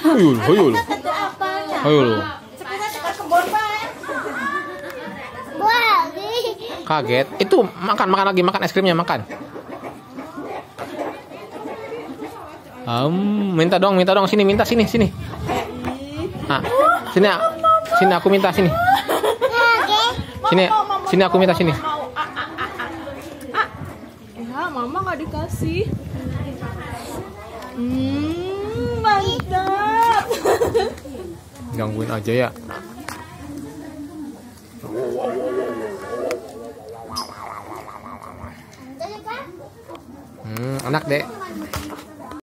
Hayul, hayul. Itu apanya? Hayul. Kaget. Itu makan, makan lagi, makan es krimnya, makan. Um, minta dong, minta dong sini, minta sini, sini. Ah, sini, sini aku minta sini. Sini, sini aku minta sini. Ah ah ah ah. Ah. Ya, mama nggak dikasih. Hmm, Gangguin aja ya. Hmm, enak deh.